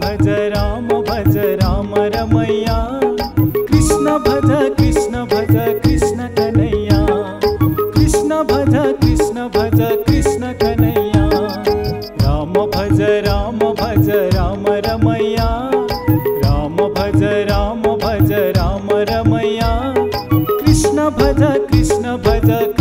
भज राम भज राम रमय्याम कृष्ण भज भज कृष्ण भज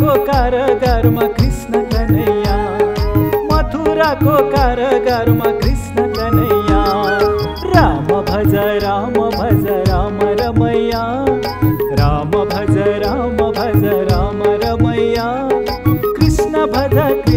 को कारगार कृष्ण तनैया मथुरा गो कारगारम् कृष्ण तनैया राम भज राम भज राम रमैया। राम भज राम भज राम रमैया। कृष्ण भज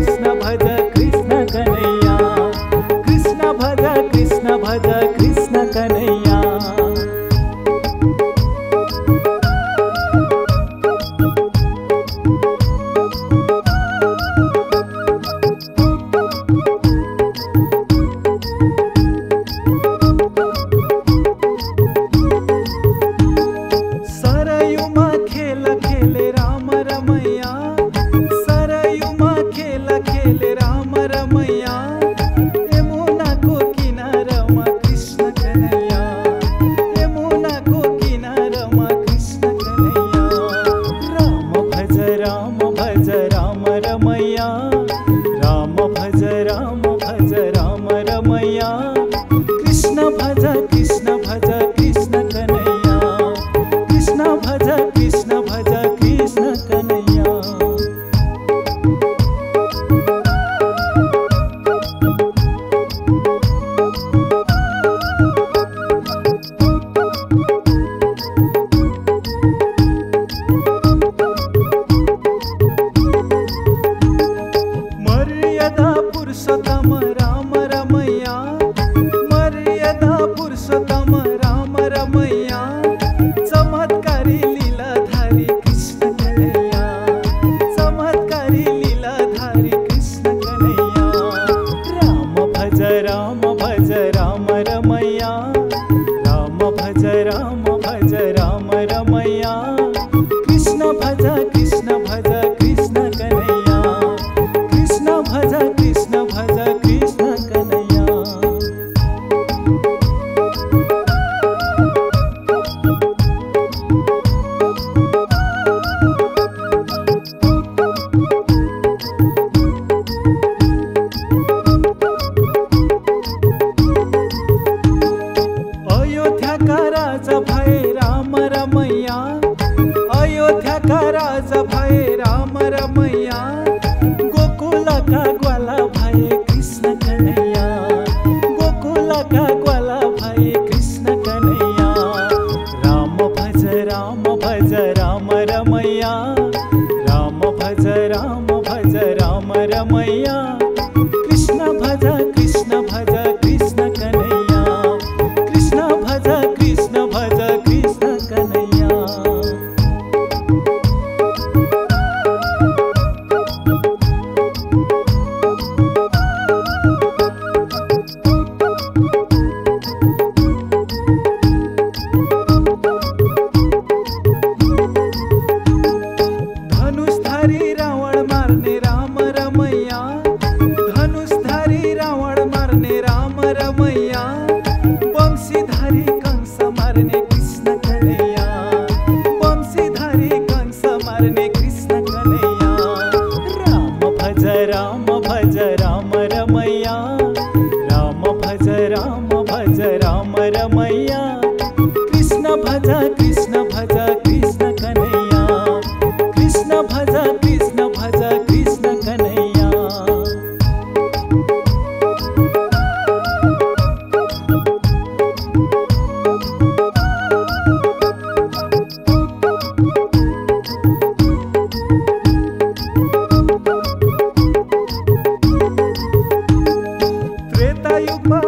哎呀！राम you